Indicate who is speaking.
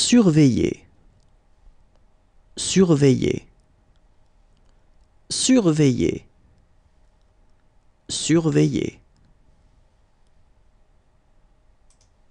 Speaker 1: Surveiller. Surveiller. Surveiller. Surveiller.